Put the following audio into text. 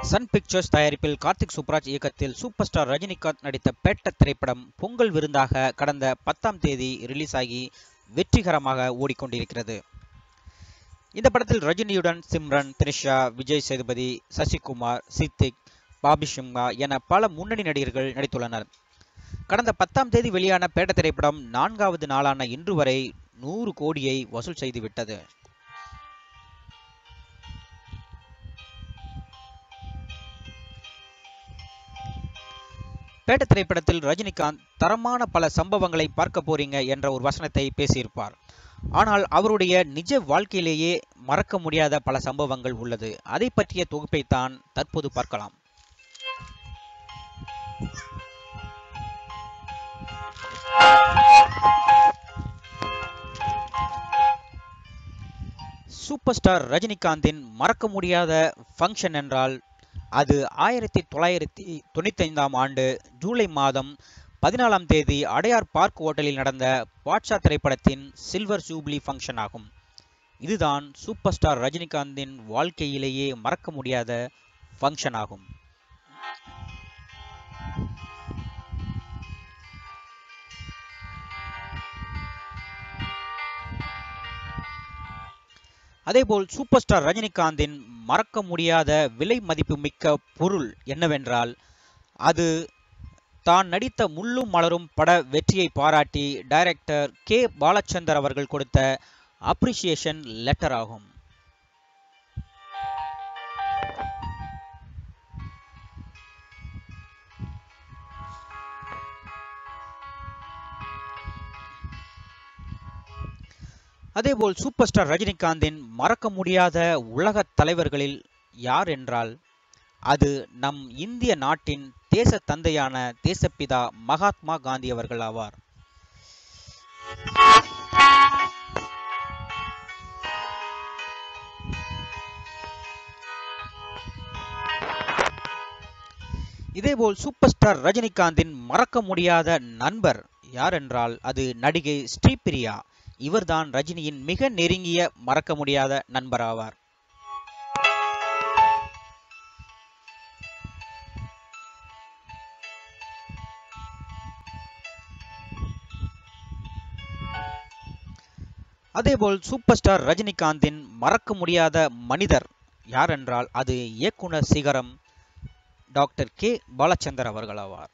Sun pictures தயாரிப்பில் கார்த்திக் சுப்ராஜ் இயக்கத்தில் super star Rajinikanth நடித்த பேட்ட திரைப்படம் பொங்கல் விருந்தாக கடந்த பத்தாம் தேதி ரிலீஸ் ஆகி வெற்றிகரமாக ஓடிக்கொண்டிருக்கிறது. இந்த படத்தில் ரஜினியுடன் சிம்ரன் த்ரிஷா விஜய் சேதுபதி சசிகுமார் சித்திக் பாபி சிம்மா என பல முன்னணி நடிகர்கள் நடித்துள்ளனர். கடந்த பத்தாம் தேதி வெளியான பேட்ட திரைப்படம் நான்காவது நாளான இன்று வரை நூறு கோடியை வசூல் செய்துவிட்டது. பேட்ட திரைப்படத்தில் ரஜினிகாந்த் தரமான பல சம்பவங்களை பார்க்க போறீங்க என்ற ஒரு வசனத்தை பேசியிருப்பார். ஆனால் அவருடைய நிஜ வாழ்க்கையிலேயே மறக்க முடியாத பல சம்பவங்கள் உள்ளது. அதை பற்றிய தொகுப்பை தான் தற்போது பார்க்கலாம். சூப்பர் ஸ்டார் ரஜினிகாந்தின் மறக்க முடியாத ஃபங்க்ஷன் என்றால் அது ஆயிரத்தி தொள்ளாயிரத்தி தொண்ணூத்தைந்தாம் ஆண்டு ஜூலை மாதம் பதினாலாம் தேதி அடையார் பார்க் ஹோட்டலில் நடந்த பாட்ஷா திரைப்படத்தின் சில்வர் ஜூப்ளி ஃபங்க்ஷன் ஆகும். இதுதான் சூப்பர் ஸ்டார் ரஜினிகாந்தின் வாழ்க்கையிலேயே மறக்க முடியாத ஃபங்க்ஷன் ஆகும். அதேபோல் சூப்பர் ஸ்டார் ரஜினிகாந்தின் மறக்க முடியாத விலை மதிப்பு மிக்க பொருள் என்னவென்றால் அது தான் நடித்த முள்ளும் மலரும் பட வெற்றியை பாராட்டி டைரக்டர் கே. பாலச்சந்தர் அவர்கள் கொடுத்த அப்ரிசியேஷன் லெட்டர் ஆகும் அதேபோல் சூப்பர் ஸ்டார் ரஜினிகாந்தின் மறக்க முடியாத உலக தலைவர்களில் யார் என்றால் அது நம் இந்திய நாட்டின் தேச தந்தையான தேசப்பிதா மகாத்மா காந்தி அவர்கள் ஆவார். இதேபோல் சூப்பர் ஸ்டார் ரஜினிகாந்தின் மறக்க முடியாத நண்பர் யார் என்றால் அது நடிகை ஸ்ரீபிரியா. இவர்தான் ரஜினியின் மிக நெருங்கிய மறக்க முடியாத நண்பராவார். அதேபோல் சூப்பர் ஸ்டார் ரஜினிகாந்தின் மறக்க முடியாத மனிதர் யார் என்றால் அது இயக்குனர் சிகரம் டாக்டர் கே. பாலச்சந்தர் அவர்கள் ஆவார்